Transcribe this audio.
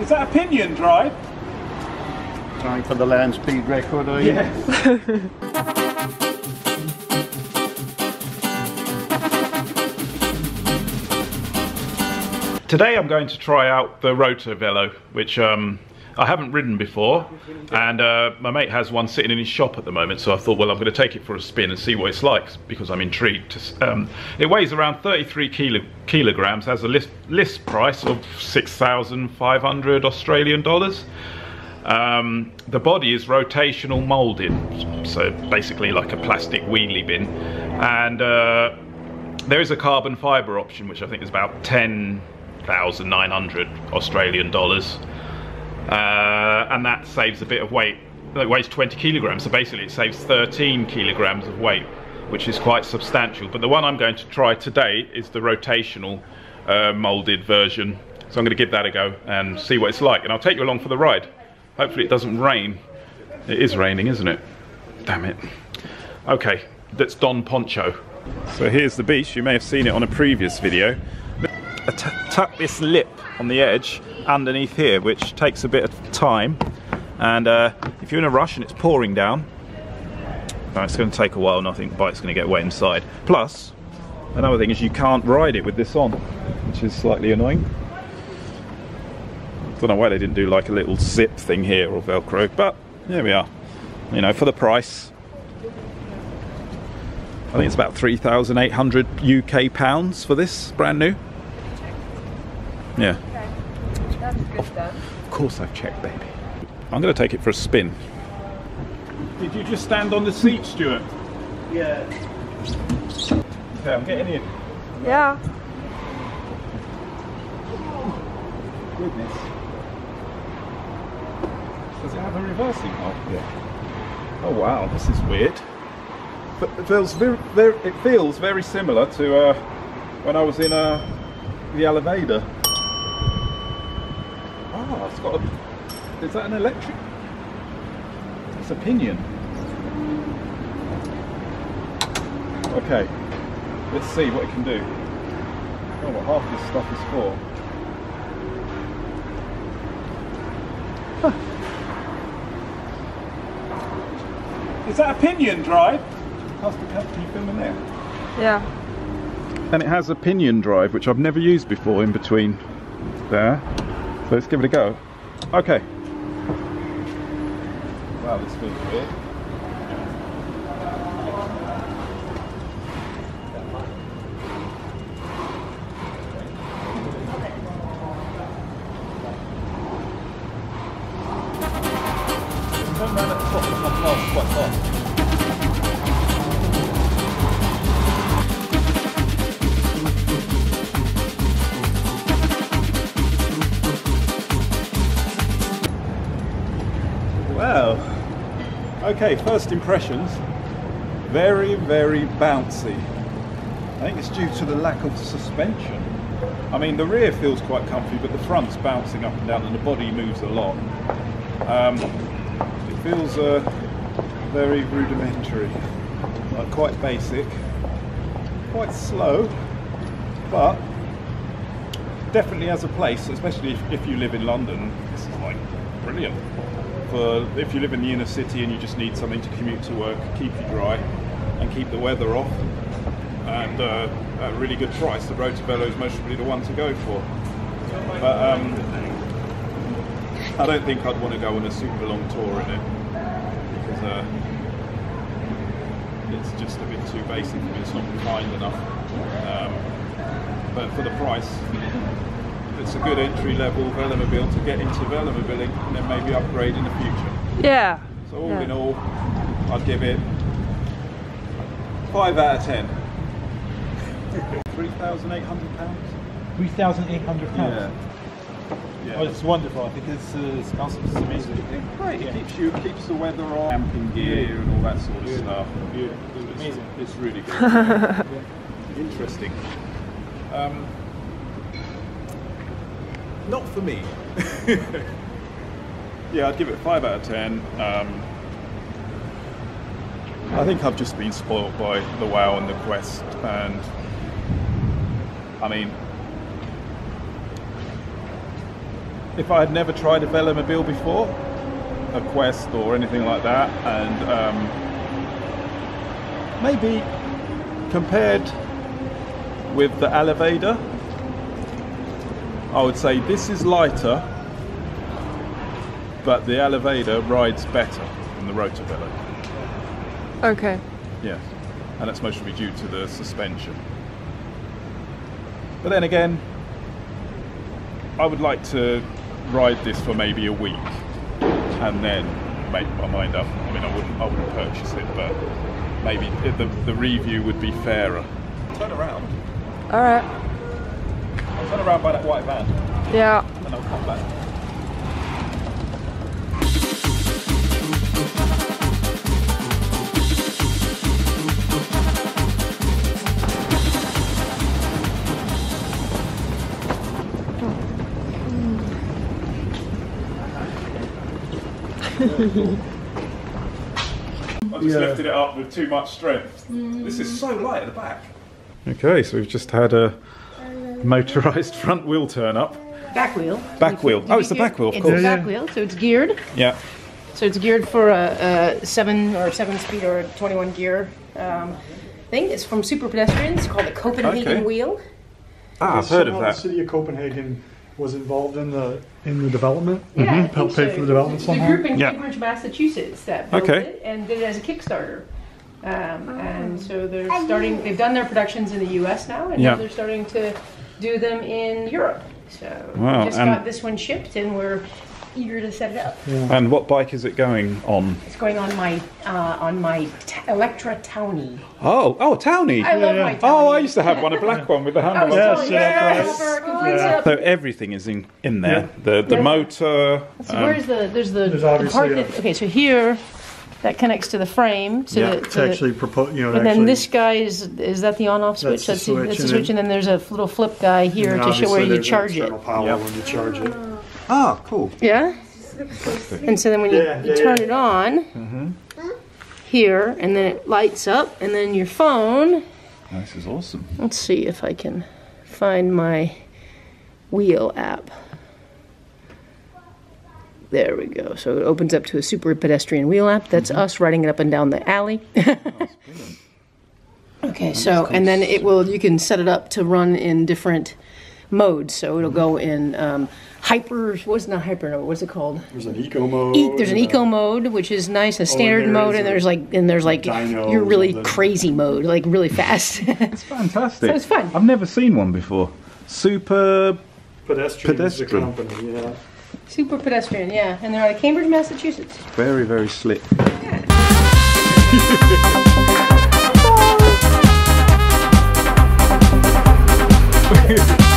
Is that a pinion drive? Trying for the land speed record, are you? Yes. Today I'm going to try out the Rotovelo, which um, I haven't ridden before, and uh, my mate has one sitting in his shop at the moment, so I thought, well, I'm going to take it for a spin and see what it's like, because I'm intrigued. Um, it weighs around 33 kilo, kilograms, has a list, list price of 6,500 Australian dollars. Um, the body is rotational molded, so basically like a plastic wheelie bin, and uh, there is a carbon fibre option, which I think is about 10,900 Australian dollars, uh, and that saves a bit of weight. It weighs 20 kilograms, so basically it saves 13 kilograms of weight, which is quite substantial. But the one I'm going to try today is the rotational uh, molded version, so I'm going to give that a go and see what it's like, and I'll take you along for the ride. Hopefully it doesn't rain. It is raining, isn't it? Damn it. Okay, that's Don Poncho. So here's the beach. You may have seen it on a previous video. Tuck this lip on the edge underneath here, which takes a bit of time. And uh, if you're in a rush and it's pouring down, uh, it's going to take a while, and I think the bike's going to get wet inside. Plus, another thing is you can't ride it with this on, which is slightly annoying. I don't know why they didn't do like a little zip thing here or Velcro, but here we are. You know, for the price, I think it's about 3,800 UK pounds for this, brand new. Yeah, That's good then. of course I've checked, baby. I'm going to take it for a spin. Did you just stand on the seat, Stuart? Yeah. Okay, I'm getting in. Yeah. Goodness. Does it have a reversing? Oh, yeah. Oh wow, this is weird. But it feels very, very it feels very similar to uh, when I was in uh, the elevator. Ah, it's got a. Is that an electric? It's a pinion. Okay, let's see what it can do. Oh, what half this stuff is for. Is that a pinion drive? Past the cup, can you film in there? Yeah. And it has a pinion drive, which I've never used before in between there. Let's give it a go. Okay. Wow, this feels weird. Okay, first impressions. Very, very bouncy. I think it's due to the lack of suspension. I mean, the rear feels quite comfy, but the front's bouncing up and down, and the body moves a lot. Um, it feels uh, very rudimentary, like quite basic, quite slow, but definitely has a place, especially if, if you live in London. This is like brilliant. For if you live in the inner city and you just need something to commute to work, keep you dry, and keep the weather off, and uh, at a really good price, the Rotovelo is most probably the one to go for. But um, I don't think I'd want to go on a super long tour in it because uh, it's just a bit too basic me. It's not refined enough. Um, but for the price, it's a good entry level velomobile to get into velomobiling and then maybe upgrade in the future. Yeah. So all Yeah. in all, I'd give it five out of ten. Three thousand eight hundred pounds. 3,800 pounds. Yeah. Oh, it's wonderful. I think it's, uh, it's, awesome. it's amazing. Yeah, great. It Yeah. keeps you keeps the weather on, camping gear and all that sort of Beautiful. stuff. Beautiful. It's, Amazing. it's really good. Interesting. Um, not for me. yeah, I'd give it five out of ten. Um, I think I've just been spoiled by the WAW and the Quest, and I mean, if I had never tried a velomobile before, a Quest or anything like that, and um, maybe compared with the Elevator, I would say this is lighter, but the Elevator rides better than the Rotovelo. Okay. Yes, and that's mostly due to the suspension. But then again, I would like to ride this for maybe a week and then make my mind up. I mean, I wouldn't, I wouldn't purchase it, but maybe the, the review would be fairer. Turn around. All right. I'll around by that white van, Yeah. and I'll come back. I just lifted it up with too much strength. This is so light at the back. Okay, so we've just had a motorized front wheel turn up. Back wheel. Back wheel. Oh, it's the back wheel, of It's the back wheel, so it's geared. Yeah. So it's geared for a, a seven or seven speed or 21 gear um, thing. It's from Super Pedestrian. It's called the Copenhagen Okay. wheel. Ah, I've heard of Somehow that. The city of Copenhagen was involved in the in the development. Yeah, I Helped think pay so. for the development It's a somehow. group in Yeah. Cambridge, Massachusetts that built Okay. it and did it as a Kickstarter. Um, and so they're starting. They've done their productions in the U.S. now, and Yeah. now they're starting to do them in Europe. So Wow, we just got this one shipped, and we're eager to set it up. And what bike is it going on? It's going on my uh, on my t- Electra Townie. Oh, oh, Townie. I love my Townie. Oh, I used to have one, a black one with the I was handle. Yes, telling you, yeah, I right. have her complete setup. So everything is in in there. The the Yeah. motor. So um, where's the there's the, There's the part that okay so here that connects to the frame to Yeah. the, To to the- actually propose, you know, to and then this guy is is that the on off switch That's the the, switch, that's the and switch then- and then there's a little flip guy here to show where you charge it external power Yep. when you charge it. Ah, cool. yeah and so then when you, Yeah, you yeah, turn yeah. it on here and then it lights up and then your phone This is awesome. let's see if I can find my wheel app There we go. So it opens up to a super pedestrian wheel app. That's us riding it up and down the alley. okay, so and then it will. You can set it up to run in different modes. So it'll go in um, hyper. What's not hyper? No, what's it called? There's an eco mode. E- there's an eco mode, which is nice, a standard there mode, and there's like and there's like dyno you're really crazy mode, like really fast. It's fantastic. So it's fun. I've never seen one before. Super. Pedestrian, Pedestrian. company, yeah. Super pedestrian, yeah. And they're out of Cambridge, Massachusetts. Very, very slick. Yeah.